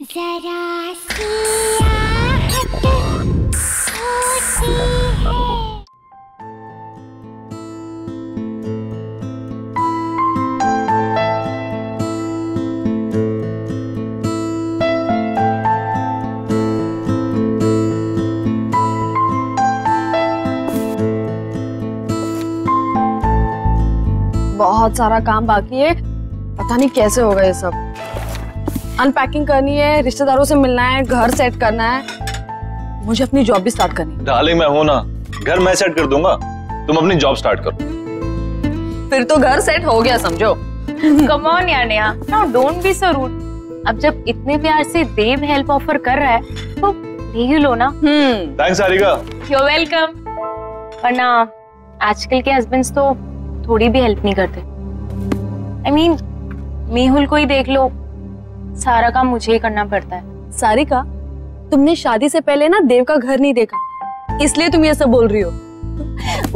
बहुत सारा काम बाकी है। पता नहीं कैसे होगा ये सब। अनपैकिंग करनी है रिश्तेदारों से मिलना है घर सेट करना है। मुझे अपनी जॉब भी स्टार्ट करनी डार्लिंग मैं हूँ ना घर मैं सेट कर दूँगा तुम अपनी जॉब स्टार्ट करो। फिर तो घर सेट हो गया समझो। कम ऑन यार Neha now don't be so rude अब जब इतने प्यार से देव हेल्प ऑफ़र कर रहा है तो ले ही लो ना। Hmm. Thanks Harika you welcome वरना आजकल के हस्बैंड्स तो थोड़ी भी हेल्प नहीं करते। I I mean mean, Mehul को ही देख लो। सारा काम मुझे ही करना पड़ता है। सारिका तुमने शादी से पहले ना देव का घर नहीं देखा। इसलिए तुम ये सब बोल रही हो।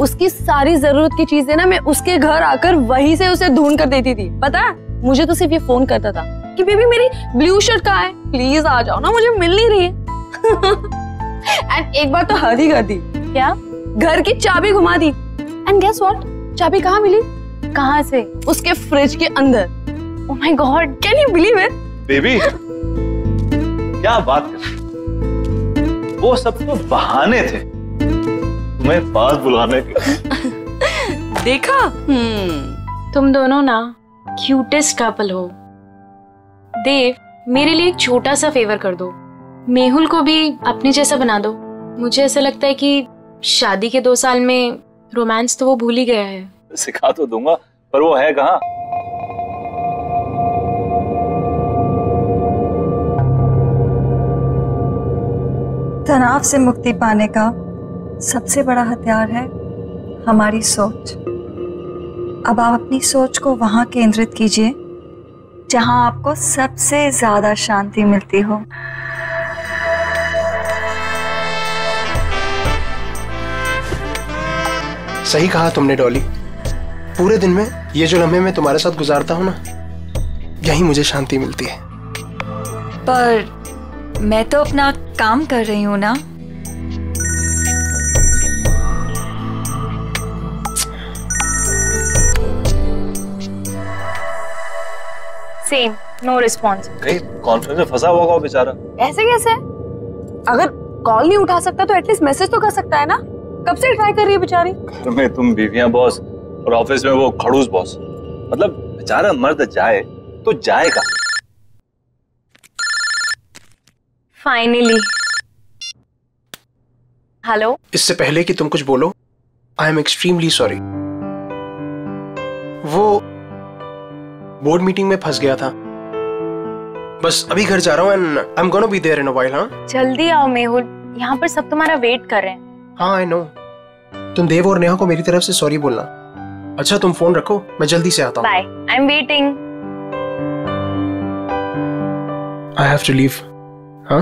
उसकी सारी ज़रूरत की चीज़ें ना मैं उसके घर आकर वहीं से उसे ढूंढ कर देती थी। पता है? मुझे तो सिर्फ़ ये फ़ोन करता था कि बेबी मेरी ब्लू शर्ट कहाँ है। प्लीज़ आ जाओ ना मुझे मिल नहीं रही है। एंड एक बार तो हद ही कर दी। क्या? घर की चाबी घुमा दी। एंड गेस व्हाट चाबी कहाँ मिली? कहाँ से? उसके फ्रिज के अंदर। ओह my God can you believe it baby. क्या बात कर वो सब तो बहाने थे तुम्हें पास बुलाने के देखा? हम्म। तुम दोनों ना क्यूटेस्ट कपल हो। देव मेरे लिए एक छोटा सा फेवर कर दो। मेहुल को भी अपने जैसा बना दो। मुझे ऐसा लगता है कि शादी के दो साल में रोमांस तो वो भूल ही गया है। सिखा तो दूँगा पर वो है कहाँ? तनाव से मुक्ति पाने का सबसे बड़ा हथियार है हमारी सोच। अब आप अपनी सोच को वहाँ केंद्रित कीजिए जहाँ आपको सबसे ज़्यादा शांति मिलती हो। सही कहा तुमने डॉली। पूरे दिन में ये जो लम्हे मैं तुम्हारे साथ गुजारता हूँ ना यही मुझे शांति मिलती है। पर मैं तो अपना काम कर रही हूँ ना। सेम नो रिस्पॉन्स कहीं कॉन्फ्रेंस में फंसा हुआ होगा बेचारा? ऐसे कैसे? अगर कॉल नहीं उठा सकता तो एटलीस्ट मैसेज तो कर सकता है ना। कब से ट्राई कर रही है बेचारी? घर में तुम बीवियाँ बॉस और ऑफ़िस में वो खड़ूस बॉस मतलब बेचारा मर्द जाए तो जाएगा। फाइनली हेलो इससे पहले कि तुम कुछ बोलो आई एम एक्सट्रीमली सॉरी वो बोर्ड मीटिंग में फंस गया था। बस अभी घर जा रहा हूँ and I am gonna be there in a while हाँ? जल्दी आओ मेहुल। यहाँ पर सब तुम्हारा वेट कर रहे हैं। हाँ आई नो तुम देव और नेहा को मेरी तरफ़ से सॉरी बोलना। अच्छा तुम फ़ोन रखो मैं जल्दी से आता हूँ। Bye I am waiting I have to leave हाँ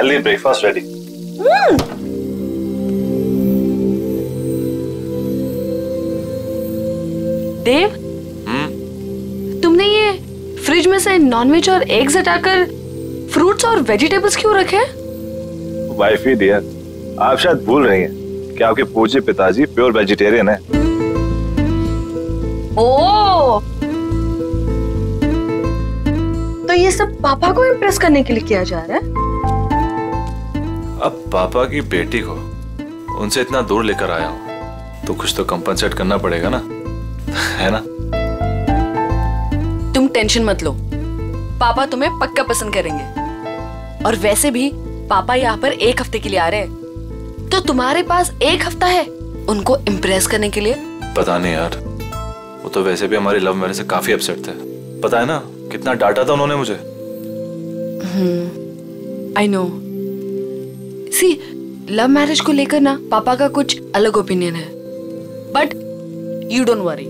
class healthy breakfast ready Dev तुमने ये फ्रिज में से नॉनवेज और एग्स हटाकर फ्रूट्स और वेजिटेबल्स क्यों रखे हैं? वाइफ ही डियर आप शायद भूल रही हैं कि आपके पूज्य पिताजी प्योर वेजिटेरियन है। ओ! तो ये सब पापा को इम्प्रेस करने के लिए किया जा रहा है? अब पापा की बेटी को उनसे इतना दूर लेकर आया हूँ तो कुछ तो कंपनसेट करना पड़ेगा ना? है ना? तुम टेंशन मत लो। पापा तुम्हें पक्का पसंद करेंगे। और वैसे भी पापा यहाँ पर एक हफ़्ते के लिए आ रहे हैं। तो तुम्हारे पास एक हफ़्ता है उनको इम्प्रेस करने के लिए? पता नहीं यार। वो तो वैसे भी हमारी लव मैरिज से काफ़ी अपसेट थे। पता है ना कितना डांटा था उन्होंने मुझे। I know see love marriage को लेकर ना पापा का कुछ अलग ओपिनियन है। बट यू डोंट वरी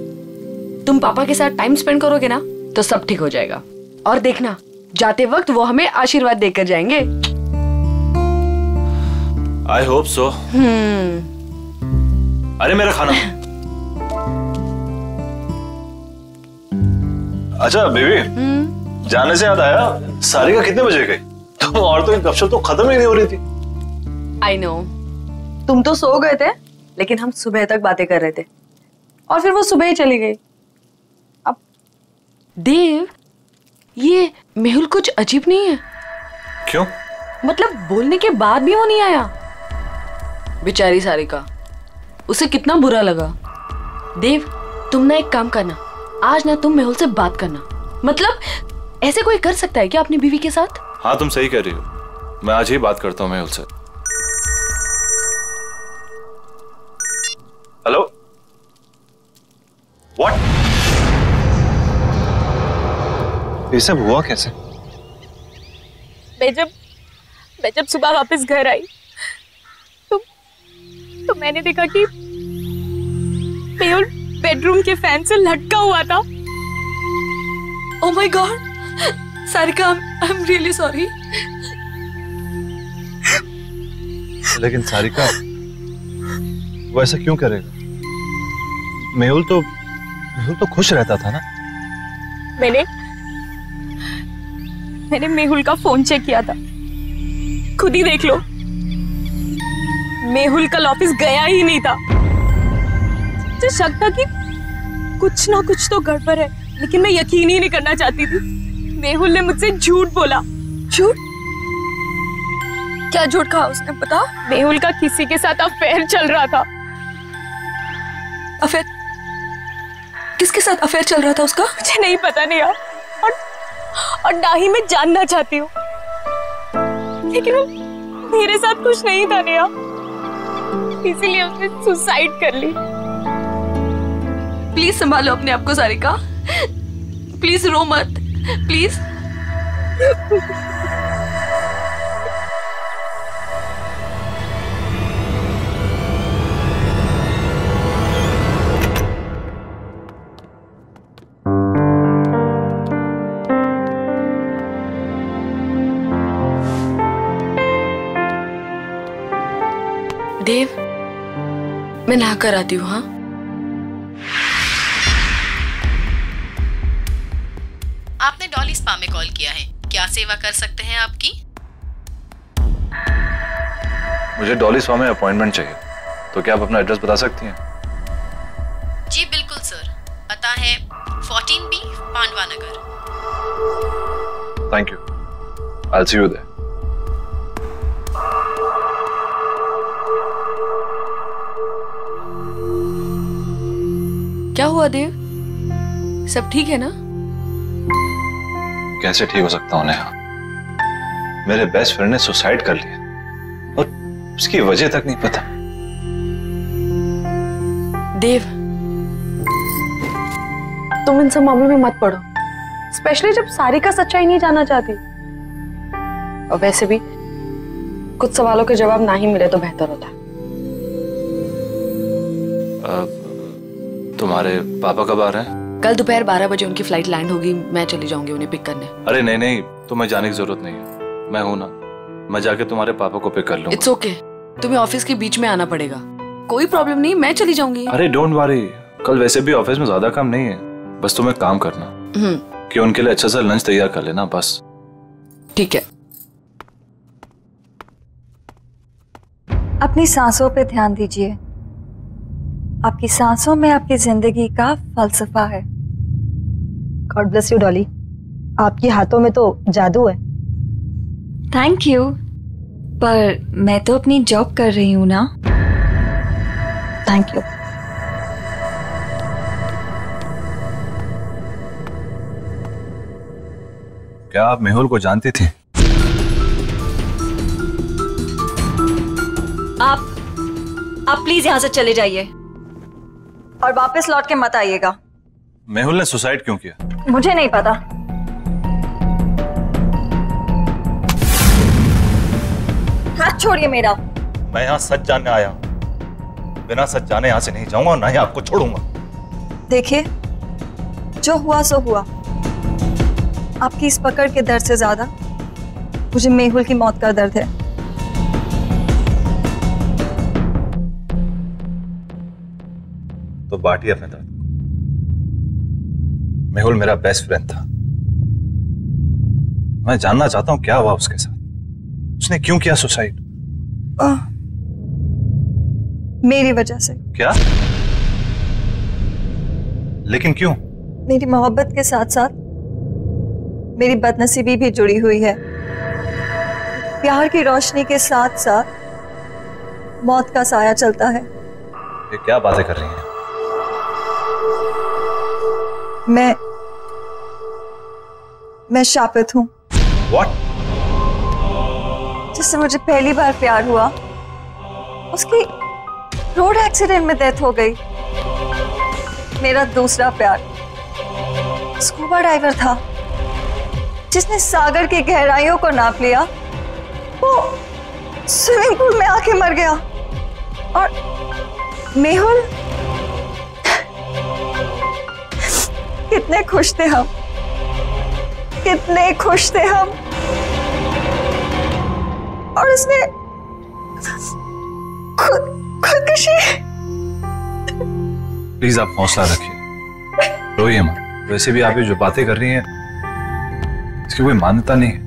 तुम पापा के साथ टाइम स्पेंड करोगे ना तो सब ठीक हो जाएगा। और देखना जाते वक्त वो हमें आशीर्वाद देकर जाएँगे। आई होप सो अरे मेरा खाना। अच्छा बेबी जाने से याद आया सारिका कितने बजे गई? तुम और तो गपशप तो खत्म ही नहीं हो रही थी। आई नो तुम तो सो गए थे लेकिन हम सुबह तक बातें कर रहे थे। और फिर वो सुबह ही चली गई। अब देव ये मेहुल कुछ अजीब नहीं है। क्यों? मतलब बोलने के बाद भी वो नहीं आया। बेचारी सारिका उसे कितना बुरा लगा। देव तुम ना एक काम करना आज ना तुम मेहुल से बात करना। मतलब ऐसे कोई कर सकता है क्या अपनी बीवी के साथ? हाँ तुम सही कह रही हो। मैं आज ही बात करता हूँ मेहुल से। हेलो व्हाट ये सब हुआ कैसे? मैं जब मैं जब सुबह वापस घर आई तो तो मैंने देखा कि मेहुल बेडरूम के फ़ैन से लटका हुआ था। ओह my God Sarika I am really sorry लेकिन सारिका वो ऐसा क्यों करेगा? मेहुल तो मेहुल तो खुश रहता था ना? मैंने मैंने मेहुल का फ़ोन चेक किया था। खुद ही देख लो। मेहुल कल ऑफ़िस गया ही नहीं था। मुझे शक था कि कुछ ना कुछ तो गड़बड़ है, लेकिन मैं यकीन ही नहीं करना चाहती थी। मेहुल ने मुझसे झूठ बोला। झूठ? क्या झूठ कहा उसने, पता? मेहुल का किसी के साथ अफेयर चल रहा था। अफेयर? किसके साथ अफेयर चल रहा था उसका? मुझे नहीं पता नहीं यार। और और ना ही मैं जानना चाहती हूँ। लेकिन वो मेरे साथ कुछ नहीं था नेहा इसीलिए उसने सुसाइड कर ली। प्लीज़ संभालो अपने आप को सारिका। प्लीज़ रो मत। प्लीज़। मैं नहा कर आती हूँ हाँ? आपने डॉली स्पा में कॉल किया है। क्या सेवा कर सकते हैं आपकी? मुझे डॉली स्वा में अपॉइंटमेंट चाहिए। तो क्या आप अपना एड्रेस बता सकती हैं? जी बिल्कुल सर। पता है 14 B Pandav Nagar. Thank you I see you there क्या हुआ देव? सब ठीक है ना? कैसे ठीक हो सकता हूँ नेहा? मेरे बेस्ट फ्रेंड ने सुसाइड कर लिया। और उसकी वजह तक नहीं पता। देव तुम इन सब मामलों में मत पड़ो। स्पेशली जब सारी का सच्चाई नहीं जानना चाहती। और वैसे भी कुछ सवालों के जवाब ना ही मिले तो बेहतर होता। तुम्हारे पापा कब आ रहे हैं? कल दोपहर बारह बजे उनकी फ़्लाइट लैंड होगी मैं चली जाऊँगी उन्हें पिक करने। अरे नहीं नहीं तुम्हें जाने की ज़रूरत नहीं है। मैं हूँ ना मैं जाके तुम्हारे पापा को पिक कर लूँ इट्स ओके तुम्हें ऑफ़िस के बीच में आना पड़ेगा। कोई प्रॉब्लम नहीं मैं चली जाऊँगी। अरे डोंट वरी कल वैसे भी ऑफ़िस में ज़्यादा काम नहीं है। बस तुम्हें काम करना। हम्म। कि उनके लिए अच्छा सा लंच तैयार कर लेना बस। ठीक है। अपनी सांसों पे ध्यान दीजिए। आपकी सांसों में आपकी ज़िंदगी का फलसफा है। गॉड ब्लेस यू डॉली आपके हाथों में तो जादू है। थैंक यू पर मैं तो अपनी जॉब कर रही हूँ ना। थैंक यू क्या आप मेहुल को जानती थी? आप आप प्लीज़ यहाँ से चले जाइए। और वापस लौट के मत आइएगा। मेहुल ने सुसाइड क्यों किया? मुझे नहीं पता। हाथ छोड़िए मेरा। मैं यहाँ सच जानने आया हूँ। बिना सच जाने यहाँ से नहीं जाऊँगा और ना ही आपको छोड़ूँगा। देखिए जो हुआ सो हुआ। आपकी इस पकड़ के दर्द से ज़्यादा मुझे मेहुल की मौत का दर्द है। तो बांटिए अपने दर्द मेहुल मेरा बेस्ट फ्रेंड था। मैं जानना चाहता हूँ क्या हुआ उसके साथ। उसने क्यों किया सुसाइड मेरी वजह से। क्या? लेकिन क्यों? मेरी मोहब्बत के साथ साथ मेरी बदनसीबी भी जुड़ी हुई है। प्यार की रोशनी के साथ साथ मौत का साया चलता है। ये क्या बातें कर रही हैं? मैं मैं शापित हूँ। जिससे मुझे पहली बार प्यार हुआ उसकी रोड एक्सीडेंट में डेथ हो गई। मेरा दूसरा प्यार स्कूबा ड्राइवर था। जिसने सागर की गहराइयों को नाप लिया वो स्विमिंग पूल में आके मर गया। और मेहुल कितने खुश थे हम। कितने खुश थे हम। और उसने खुद, खुदकशी। प्लीज़ आप हौसला रखिए। रोइए मत। वैसे भी आप ये जो बातें कर रही हैं, इसकी कोई मान्यता नहीं है।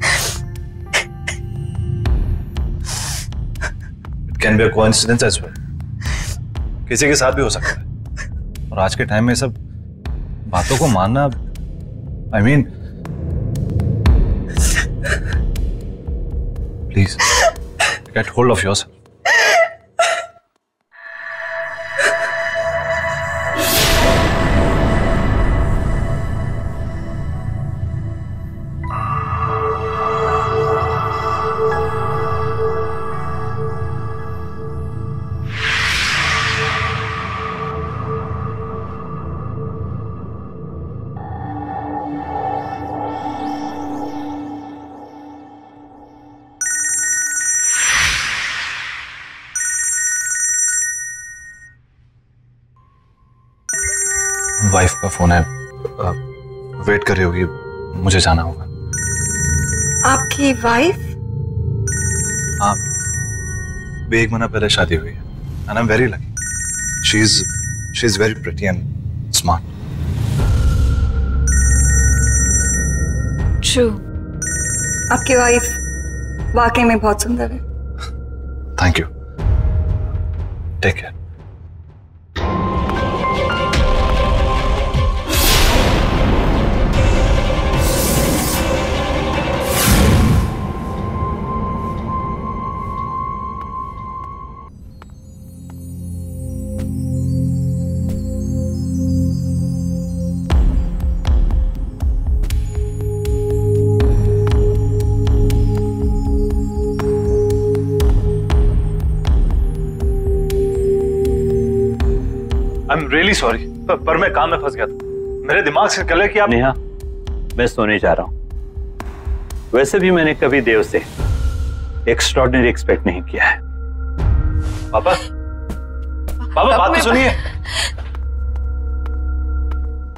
It can be coincidence as well किसी के साथ भी हो सकता है। और आज के टाइम में सब बातों को मानना I mean please get hold of your phone है। वेट कर रही होगी मुझे जाना होगा। आपकी वाइफ हाँ। भी एक महीना पहले शादी हुई है and I am very lucky she is she is very pretty and smart true आपकी वाइफ वाकई में बहुत सुंदर है। Thank you take care really sorry पर मैं काम में फंस गया था। मेरे दिमाग से निकले कि आप नेहा मैं सोने जा रहा हूँ। वैसे भी मैंने कभी देव से एक्स्ट्रॉर्डिनरी एक्सपेक्ट नहीं किया है। पापा पापा बात तो सुनिए।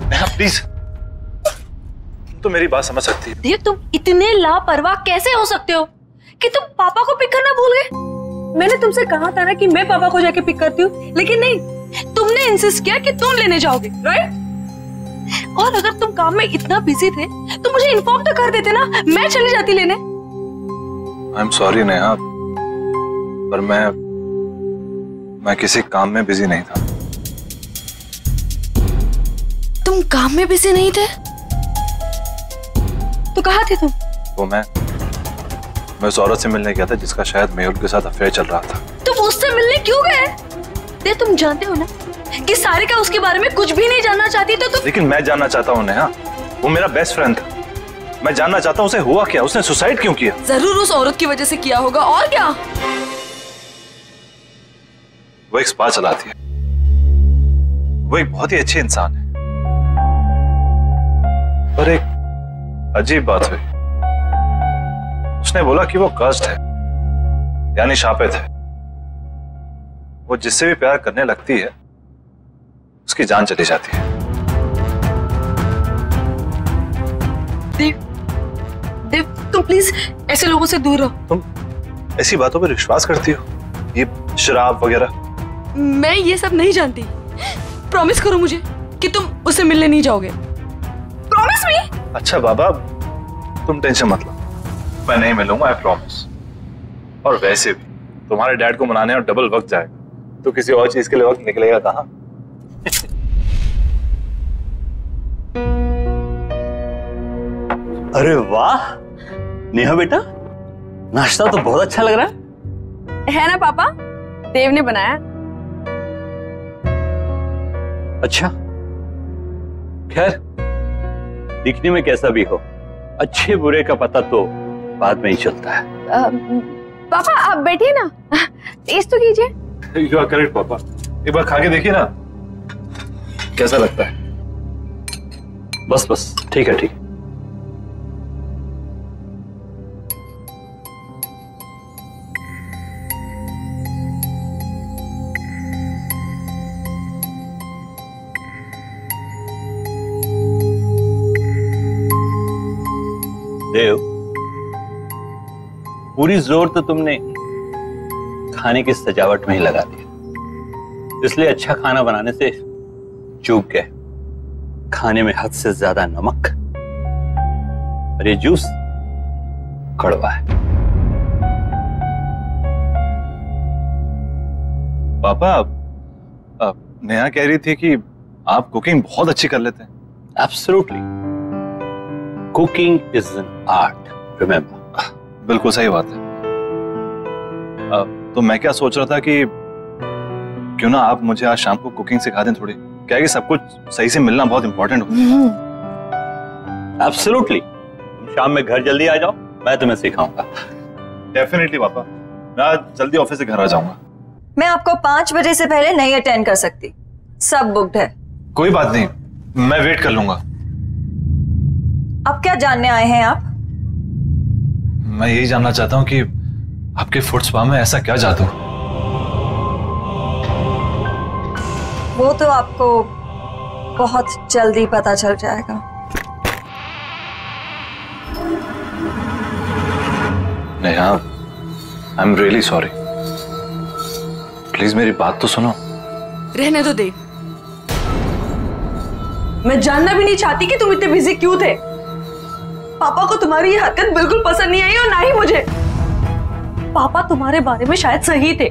नेहा प्लीज़ तुम तो मेरी बात समझ सकती है। देख तुम इतने लापरवाह कैसे हो सकते हो? कि तुम पापा को पिक करना भूल गए? मैंने तुमसे कहा था ना कि मैं पापा को जाके पिक करती हूँ लेकिन नहीं तुमने इंसिस्ट किया कि तुम लेने जाओगे राइट और अगर तुम काम में इतना बिज़ी थे तो मुझे इन्फॉर्म तो कर देते ना मैं चली जाती लेने। आई एम सॉरी नेहा पर मैं मैं किसी काम में बिज़ी नहीं था। तुम काम में बिज़ी नहीं थे? तो कहा थे तुम? वो मैं मैं उस औरत से मिलने गया था जिसका शायद मेहुल के साथ अफेयर चल रहा था। तुम उससे मिलने क्यों गए? दे तुम जानते हो ना कि सारिका उसके बारे में कुछ भी नहीं जानना चाहती तो तुम लेकिन मैं जानना चाहता हूँ नेहा। वो मेरा बेस्ट फ्रेंड था। मैं जानना चाहता हूँ उसे हुआ क्या? उसने सुसाइड क्यों किया? ज़रूर उस औरत की वजह से किया होगा और क्या? वो एक स्पा चलाती है। वो एक बहुत ही अच्छे इंसान है। पर एक अजीब बात हुई। उसने बोला कि वो कष्ट है यानी शापित है। वो जिससे भी प्यार करने लगती है उसकी जान चली जाती है। देव देव तुम प्लीज़ ऐसे लोगों से दूर रहो। तुम ऐसी बातों पर विश्वास करती हो? ये शराब वगैरह? मैं ये सब नहीं जानती। प्रॉमिस करो मुझे कि तुम उसे मिलने नहीं जाओगे। प्रॉमिस मी अच्छा बाबा तुम टेंशन मत लो। मैं नहीं मिलूँगा आई प्रॉमिस और वैसे भी तुम्हारे डैड को मनाने और डबल वक्त जाएगा। तो किसी और चीज़ के लिए वक्त निकलेगा कहाँ? अरे वाह! नेहा बेटा नाश्ता तो बहुत अच्छा लग रहा है। है ना पापा? देव ने बनाया। अच्छा। खैर दिखने में कैसा भी हो अच्छे बुरे का पता तो बाद में ही चलता है। अ, पापा आप बैठिए ना। टेस्ट तो कीजिए। यू आर करेक्ट पापा एक बार खा के देखिए ना। कैसा लगता है? बस बस। ठीक है, ठीक। देव, पूरी ज़ोर तो तुमने खाने की सजावट में ही लगा दिया। इसलिए अच्छा खाना बनाने से चूक गए। खाने में हद से ज़्यादा नमक और ये जूस कड़वा है। पापा अ, नेहा कह रही थी कि आप कुकिंग बहुत अच्छी कर लेते हैं। Absolutely cooking is an art remember बिल्कुल सही बात है। अ, तो मैं क्या सोच रहा था कि क्यों ना आप मुझे आज शाम को कुकिंग सिखा दें थोड़ी। क्या कि सब कुछ सही से मिलना बहुत इंपॉर्टेंट होता है? एब्सोल्युटली तुम शाम में घर जल्दी आ जाओ मैं तुम्हें सिखाऊँगा। डेफिनेटली पापा। मैं आज जल्दी ऑफ़िस से घर आ जाऊँगा। मैं आपको पाँच बजे से पहले नहीं अटेंड कर सकती। सब बुक्ड है। कोई बात नहीं। मैं वेट कर लूँगा। अब क्या जानने आए हैं आप? मैं यही जानना चाहता हूँ कि आपके फुट स्पा में ऐसा क्या जादू? वो तो आपको बहुत जल्दी पता चल जाएगा। Neha I am really sorry please मेरी बात तो सुनो। रहने दो देव। मैं जानना भी नहीं चाहती कि तुम इतने बिज़ी क्यों थे। पापा को तुम्हारी ये हरकत बिल्कुल पसंद नहीं आई और ना ही मुझे। पापा तुम्हारे बारे में शायद सही थे।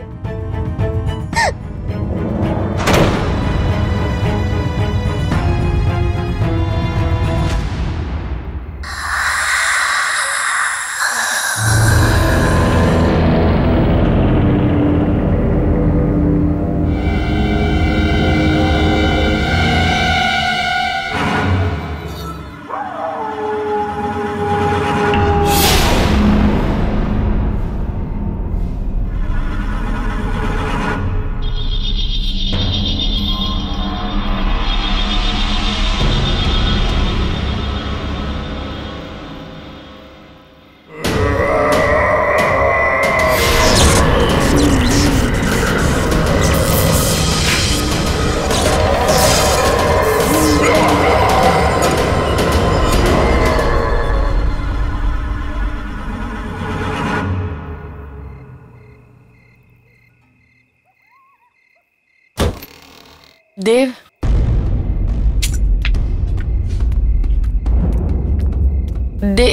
देव दे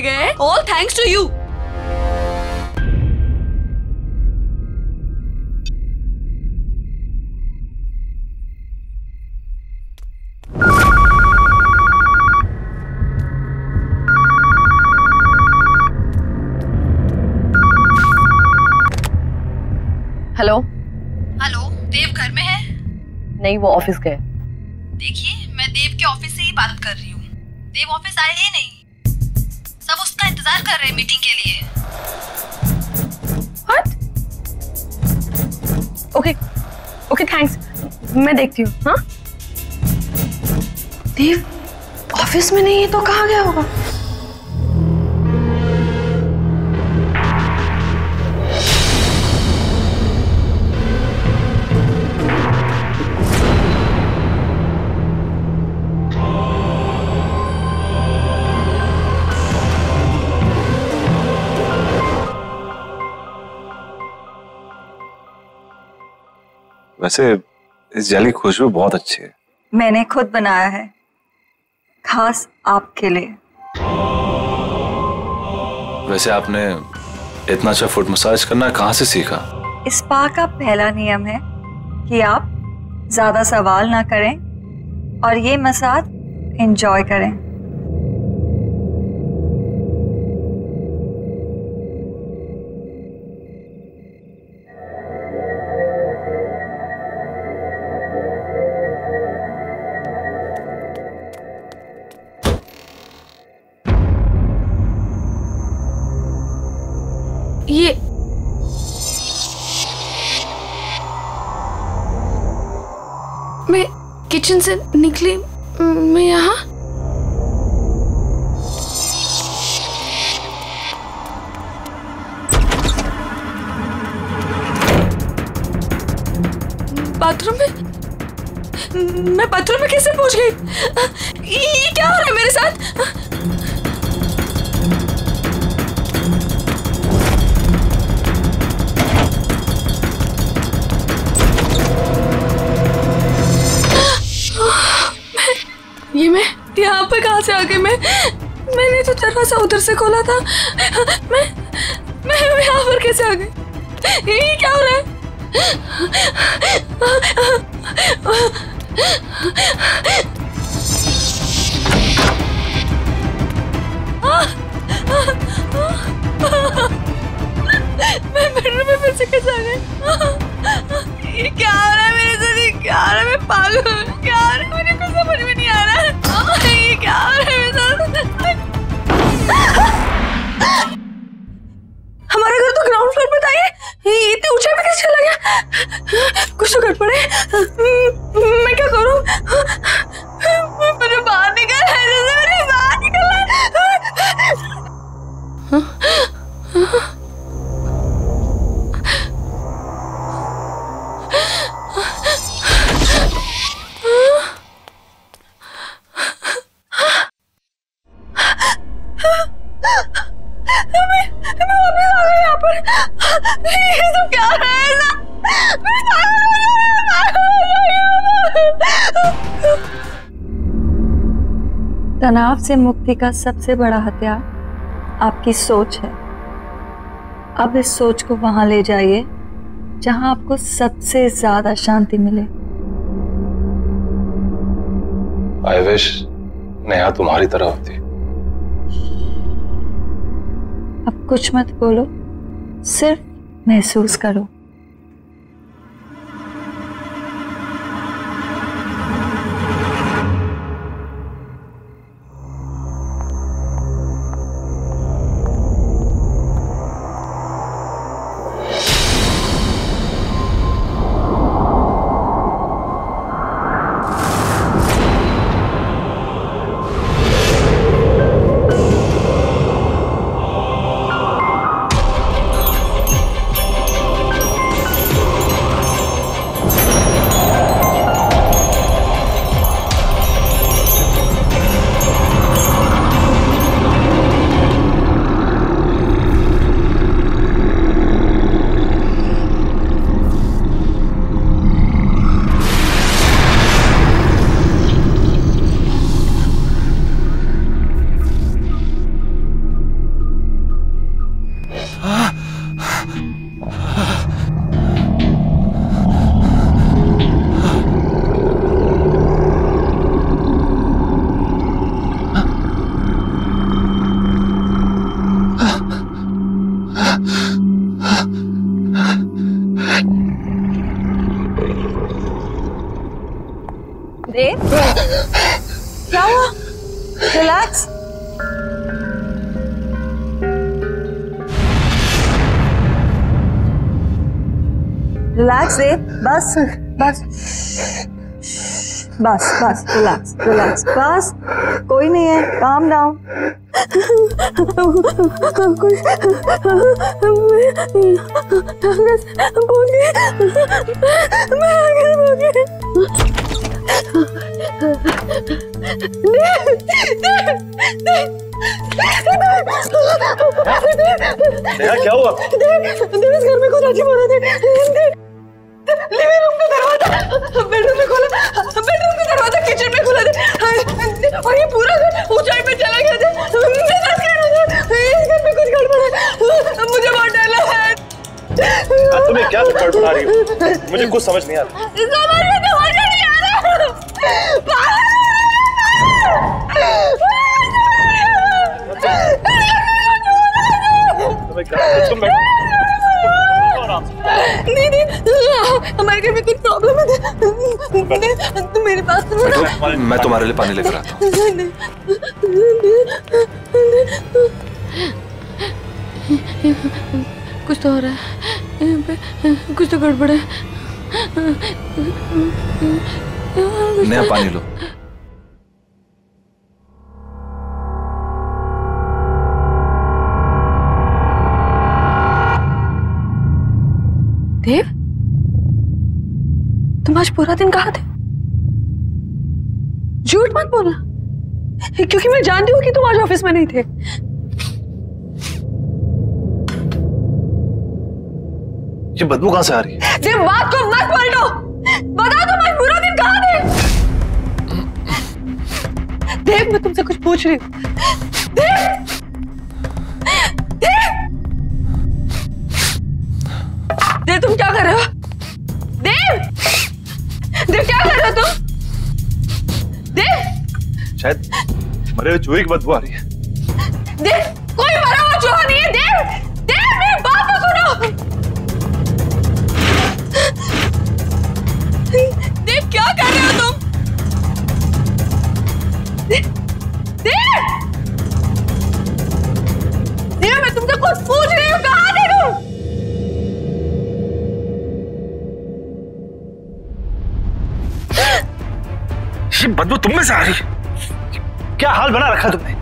चले गए all thanks to you hello hello Dev घर में है? नहीं वो ऑफ़िस गए। ओके ओके थैंक्स मैं देखती हूँ हाँ? देव ऑफ़िस में नहीं है तो कहाँ गया होगा? वैसे इस जेली खुशबू बहुत अच्छी है। मैंने खुद बनाया है खास आपके लिए। वैसे आपने इतना अच्छा फुट मसाज करना कहाँ से सीखा? इस स्पा का पहला नियम है कि आप ज़्यादा सवाल ना करें और ये मसाज एंजॉय करें। मैं किचन से निकली, मैं यहाँ। बाथरूम में? मैं बाथरूम में कैसे पहुँच गई? ये क्या हो रहा है मेरे साथ? कहाँ से आ मैं, मैंने तो दरवाज़ा उधर से खोला था। मैं मैं यहाँ पर कैसे आ गई? ये क्या हो रहा है? मैं बेडरूम में फिर से कैसे आ गई? ये क्या हो रहा है मेरे साथ? क्या हो रहा है? मैं पागल हूँ। क्या हो रहा है? god! तनाव से मुक्ति का सबसे बड़ा हथियार आपकी सोच है। अब इस सोच को वहाँ ले जाइए जहाँ आपको सबसे ज़्यादा शांति मिले। आई विश नेहा तुम्हारी तरह होती। अब कुछ मत बोलो सिर्फ़ महसूस करो। रिलैक्स देव बस बस बस बस रिलैक्स रिलैक्स बस कोई नहीं है काम डाउन क्या हुआ घर में कुछ अजीब हो रहा था लिविंग रूम का दरवाज़ा। बेडरूम में खोला। बेडरूम का दरवाज़ा किचन में खुला था और ये पूरा घर ऊंचाई पे चला गया था। इस घर में कुछ गड़बड़ है। मुझे बहुत डर लग रहा है तुम्हें क्या गड़बड़ा रही हो? मुझे कुछ समझ नहीं आ रहा। समझ में तो मज़ा नहीं आ रहा। तुम्हें क्या तुम बैठो आराम से नहीं नहीं हमारे घर में कुछ प्रॉब्लम है? तुम मेरे पास सुनो मैं तुम्हारे लिए पानी लेकर आता हूँ। कुछ तो हो रहा है। कुछ तो गड़बड़ है। नया पानी लो। आज पूरा दिन कहा थे? झूठ मत बोलना। क्योंकि मैं जानती हूँ कि तुम आज ऑफ़िस में नहीं थे। ये बदबू कहाँ से आ रही है? बात को मत पलटो। बताओ तुम आज पूरा दिन कहा थे? देव मैं तुमसे कुछ पूछ रही हूँ। देव मरे हुए चूहे की बदबू आ रही है। देव कोई मरा हुआ चूहा नहीं है देव देव मेरी बात तो सुनो। देव क्या कर रहे हो तुम? देव देव! देव मैं तुमसे कुछ पूछ रही हूँ कहाँ ये बदबू तुम में से आ रही है। क्या हाल बना रखा तुमने?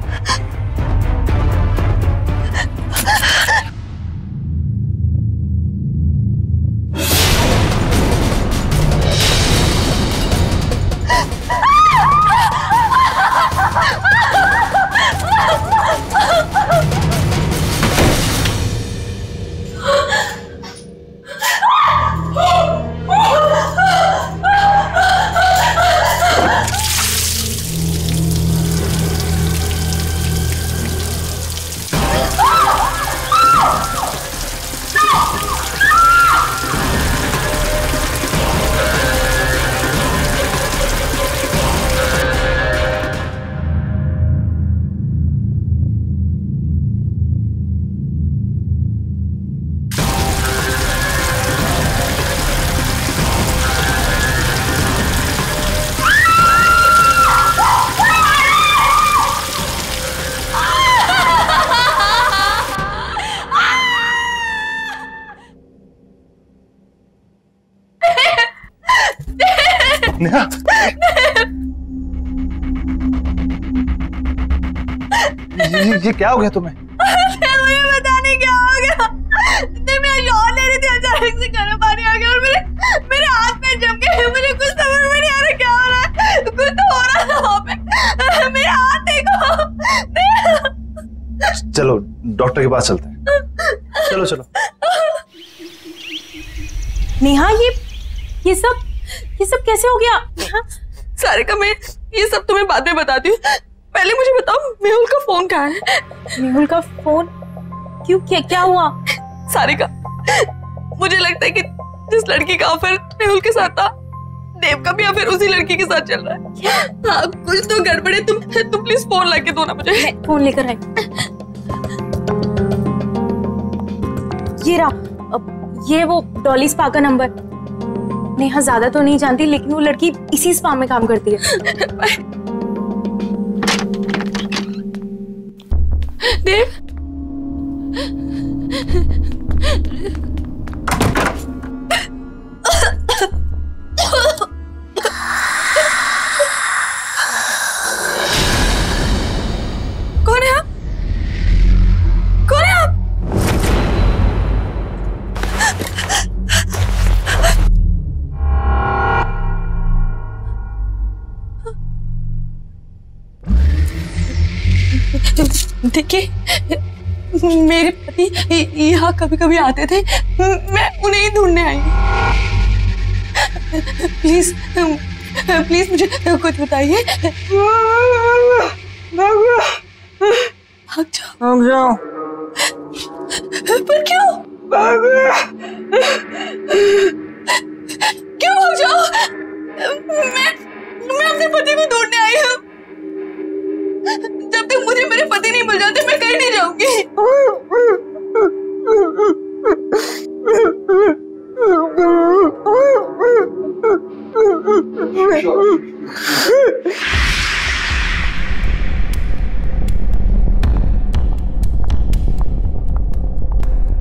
नेहा ये, ये, ये क्या हो गया तुम्हें? मुझे पता नहीं क्या हो गया। मैं शॉट ले रही थी अचानक से गर्म पानी आ गया और मेरे मेरे हाथ में जम गए मुझे कुछ समझ में नहीं आ रहा क्या हो रहा है। कुछ तो हो रहा था वहाँ पे। मेरे हाथ देखो। चलो डॉक्टर के पास चलते हैं। चलो चलो। नेहा ये ये सब सब कैसे हो गया? सारे का मैं ये सब तुम्हें बाद में बताती हूँ। पहले मुझे बताओ मेहुल का फ़ोन कहाँ है? मेहुल का फ़ोन? क्यों क्या क्या हुआ? सारे का मुझे लगता है कि जिस लड़की का अफेयर मेहुल के साथ था देव का भी अफेयर उसी लड़की के साथ चल रहा है। हाँ कुछ तो गड़बड़ है तुम तुम प्लीज़ फ़ोन लाके दो ना मुझे। फ़ोन लेकर आई। ये रहा अब ये वो डॉली स्पा का नंबर नेहा ज़्यादा तो नहीं जानती, लेकिन वो लड़की इसी स्पा में काम करती है। देव। देखिए मेरे पति यहाँ कभी कभी आते थे मैं उन्हें ही ढूँढने आई। प्लीज़ प्लीज़ मुझे कुछ बताइए। भाग जाओ। भाग जाओ।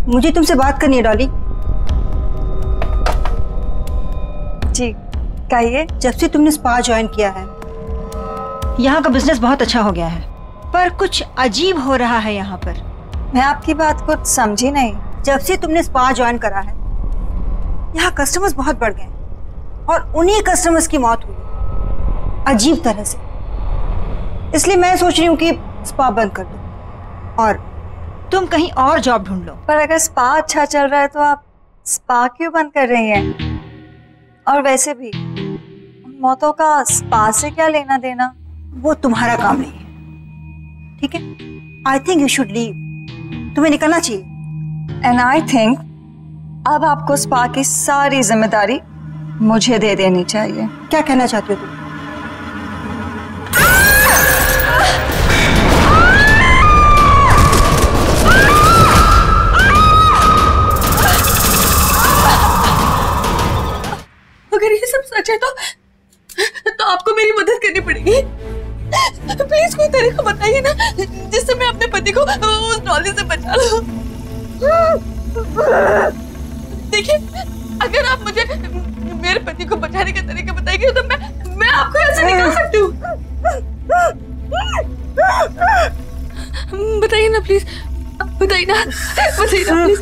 मुझे तुमसे बात करनी है डॉली जी कहिए जब से तुमने स्पा ज्वाइन किया है। यहाँ का बिज़नेस बहुत अच्छा हो गया है पर कुछ अजीब हो रहा है यहाँ पर। मैं आपकी बात कुछ समझी नहीं जब से तुमने स्पा ज्वाइन करा है। यहाँ कस्टमर्स बहुत बढ़ गए और उन्हीं कस्टमर्स की मौत हुई। अजीब तरह से। इसलिए मैं सोच रही हूँ कि स्पा बंद कर दो और तुम कहीं और जॉब ढूंढ लो। पर अगर स्पा अच्छा चल रहा है तो आप स्पा क्यों बंद कर रही हैं? और वैसे भी मौतों का स्पा से क्या लेना देना? वो तुम्हारा काम नहीं है। ठीक है? I think you should leave तुम्हें निकलना चाहिए। एंड आई थिंक अब आपको स्पा की सारी ज़िम्मेदारी मुझे दे देनी चाहिए। क्या कहना चाहती हो तुम? सच है तो तो आपको मेरी मदद करनी पड़ेगी। प्लीज़ कोई तरीका बताइए ना जिससे मैं अपने पति को उस ट्रॉली से बचा लूँ। देखिए अगर आप मुझे मेरे पति को बचाने का तरीका बताएँगे तो मैं मैं आपको ऐसे निकाल सकती हूँ। बताइए ना प्लीज़। बताइए ना बताइए ना प्लीज़।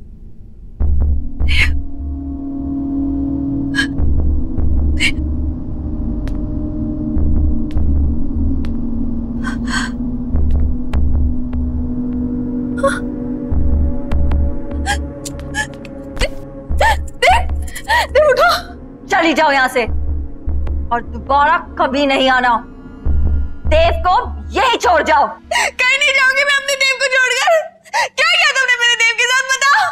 यहाँ से। और दोबारा कभी नहीं आना। देव को यही छोड़ जाओ। कहीं नहीं जाऊँगी मैं अपने देव को छोड़कर। क्या किया तुमने मेरे देव के साथ बताओ?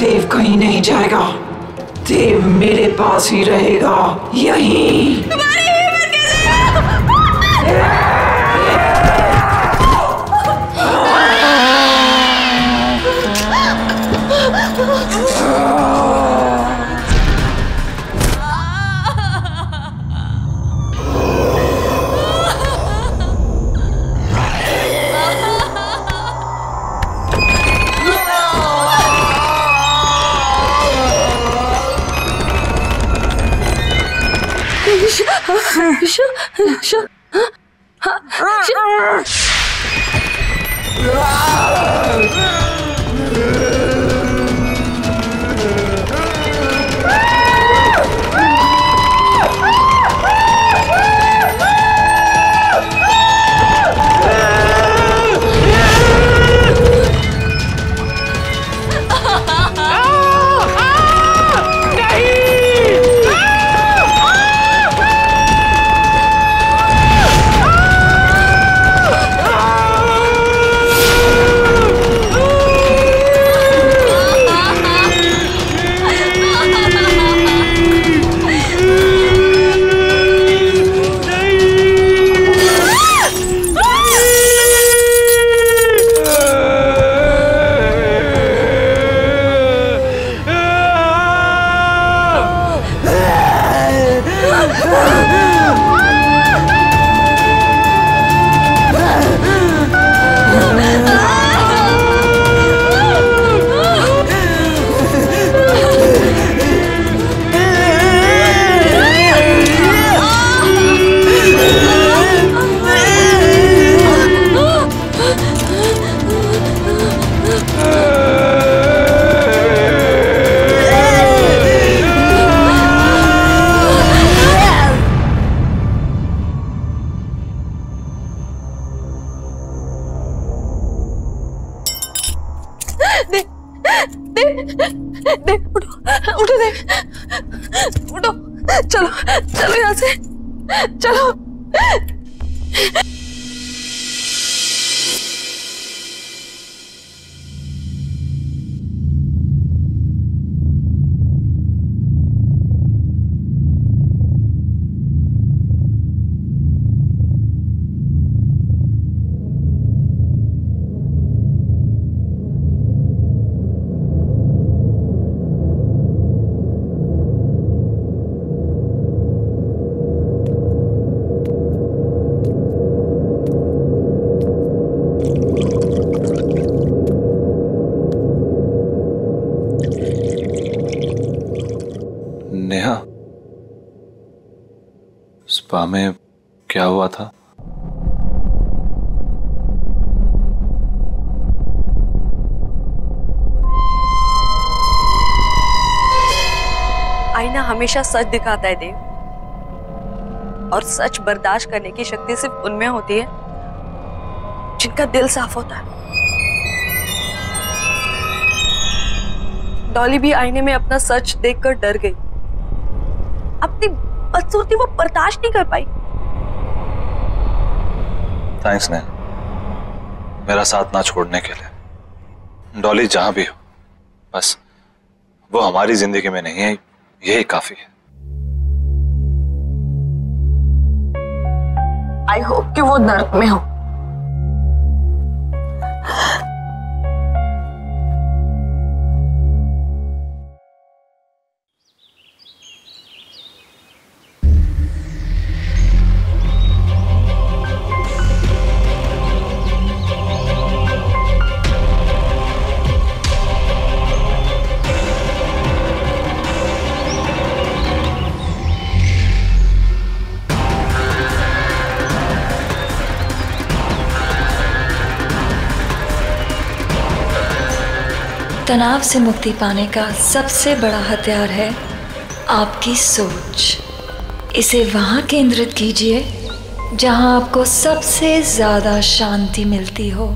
देव कहीं नहीं जाएगा। देव मेरे पास ही रहेगा। यहीं। देव उठो उठो देख। उठो चलो चलो यहाँ से चलो। हमेशा सच दिखाता है, देव। और सच बर्दाश्त करने की शक्ति सिर्फ़ उनमें होती है, जिनका दिल साफ़ होता है। डॉली भी आईने में अपना सच देखकर डर गई। अपनी बदसूरती वो बर्दाश्त नहीं कर पाई। थैंक्स नेहा मेरा साथ ना छोड़ने के लिए। डॉली जहाँ भी हो, बस, वो हमारी ज़िंदगी में नहीं है। यही काफ़ी है। आई होप कि वो नर्क में हो। तनाव से मुक्ति पाने का सबसे बड़ा हथियार है आपकी सोच। इसे वहाँ केंद्रित कीजिए जहाँ आपको सबसे ज़्यादा शांति मिलती हो।